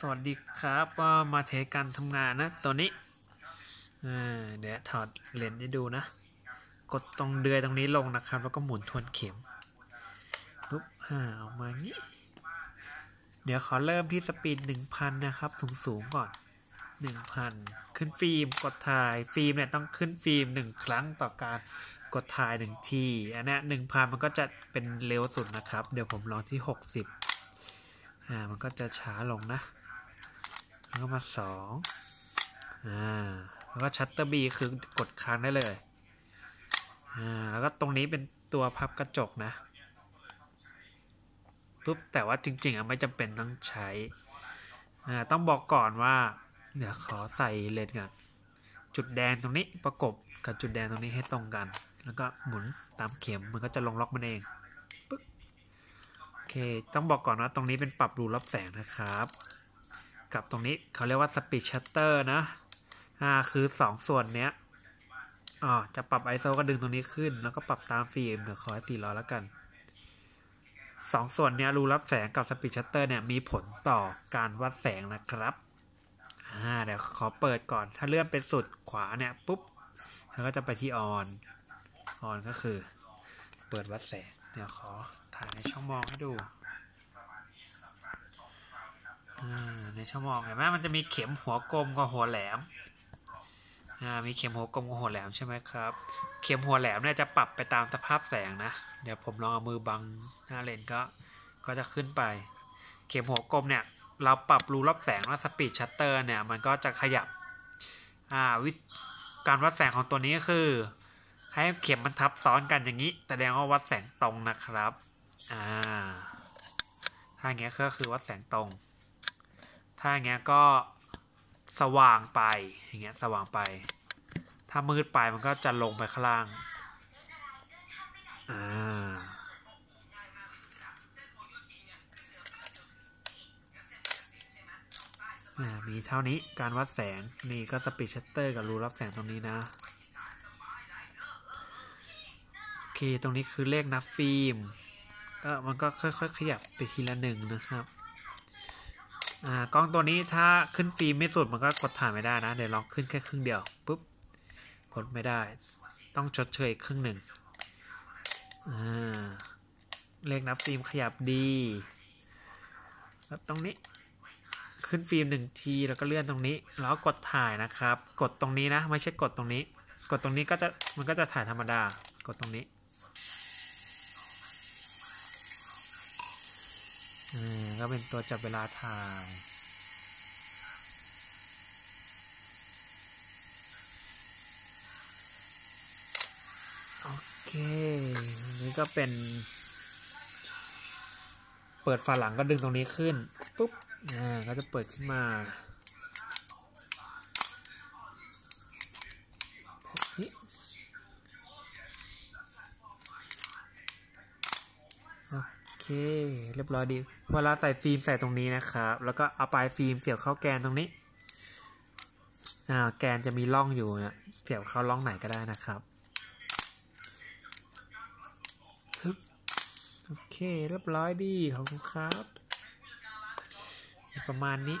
สวัสดีครับ ก็มา test การทำงานนะตัวนี้เดี๋ยวถอดเลนส์ให้ดูนะ กดตรงเดือยตรงนี้ลงนะครับ แล้วก็หมุนทวนเข็มปุ๊บอ่าออกมางี้ เดี๋ยวขอเริ่มที่ speed 1,000 นะครับสูงสูงก่อน 1,000 ขึ้นฟิล์มกดถ่ายฟิล์มเนี่ยต้องขึ้นฟิล์มหนึ่งครั้งต่อการกดถ่ายหนึ่งที อันนี้หนึ่งพันมันก็จะเป็นเร็วสุดนะครับ เดี๋ยวผมลองที่ 60อ่ามันก็จะช้าลงนะ แล้วก็มาสองอ่าแล้วก็ชัตเตอร์บีคือกดค้างได้เลยอ่าแล้วก็ตรงนี้เป็นตัวพับกระจกนะปุ๊บแต่ว่าจริง ๆอะไม่จำเป็นต้องใช้อ่าต้องบอกก่อนว่าเดี๋ยวขอใส่เลนส์ก่อนจุดแดงตรงนี้ประกบกับจุดแดงตรงนี้ให้ตรงกัน แล้วก็หมุนตามเข็มมันก็จะลงล็อกมันเองปึ๊บโอเค ต้องบอกก่อนว่าตรงนี้เป็นปรับรูรับแสงนะครับ กับตรงนี้เขาเรียกว่า speed shutter นะ อ่า คือสองส่วนเนี้ยอ๋อจะปรับ ISO ก็ดึงตรงนี้ขึ้น แล้วก็ปรับตามฟิล์มเดี๋ยวขอให้สี่ร้อยแล้วกันสองส่วนเนี้ยรูรับแสงกับ speed shutter เนี่ยมีผลต่อการวัดแสงนะครับ อ่า เดี๋ยวขอเปิดก่อน ถ้าเลื่อนเป็นสุดขวาเนี่ยปุ๊บแล้วก็จะไปที่ on on ก็คือ เปิดวัดแสง เดี๋ยวขอถ่ายในช่องมองให้ดู ในช่อมองเห็นไหมมันจะมีเข็มหัวกลมกับหัวแหลมอ่ามีเข็มหัวกลมกับหัวแหลมใช่ไหมครับ เข็มหัวแหลมเนี่ยจะปรับไปตามสภาพแสงนะ เดี๋ยวผมลองเอามือบังหน้าเลนก็ก็จะขึ้นไป เข็มหัวกลมเนี่ยเราปรับรูรับแสงว่าสปีดชัตเตอร์เนี่ยมันก็จะขยับอ่าวิการวัดแสงของตัวนี้ก็คือ ให้เข็มมันทับซ้อนกันอย่างนี้ แสดงว่าวัดแสงตรงนะครับอ่าถ้าอย่างเงี้ยก็คือวัดแสงตรง ถ้าอย่างเงี้ยก็สว่างไปอย่างเงี้ยสว่างไป ถ้ามืดไปมันก็จะลงไปข้างล่างอ่ามีเท่านี้การวัดแสงนี่ก็ speed shutter กับรูรับแสงตรงนี้นะ โอเค ตรงนี้คือเลขนับฟิล์มก็มันก็ค่อยๆ ขยับไปทีละหนึ่งนะครับ อ่ากล้องตัวนี้ถ้าขึ้นฟิล์มไม่สุดมันก็กดถ่ายไม่ได้นะ เดี๋ยวลองขึ้นแค่ครึ่งเดียวปุ๊บกดไม่ได้ ต้องชดเชยครึ่งหนึ่งอ่าเลขนับฟิล์มขยับดีแล้วตรงนี้ขึ้นฟิล์มหนึ่งทีแล้วก็เลื่อนตรงนี้ แล้วกดถ่ายนะครับ กดตรงนี้นะ ไม่ใช่กดตรงนี้ กดตรงนี้ก็จะมันก็จะถ่ายธรรมดากดตรงนี้อ่า ก็เป็นตัวจับเวลาถ่ายโอเค นี่ก็เป็น เปิดฝาหลังก็ดึงตรงนี้ขึ้น ปุ๊บ อ่า ก็จะเปิดขึ้นมา เคเรียบร้อยดีเวลาใส่ฟิล์มใส่ตรงนี้นะครับ แล้วก็เอาปลายฟิล์มเสียบเข้าแกนตรงนี้อ่าแกนจะมีร่องอยู่นะเสียบเข้าร่องไหนก็ได้นะครับฮึบโอเคเรียบร้อยดีขอบคุณครับ ประมาณนี้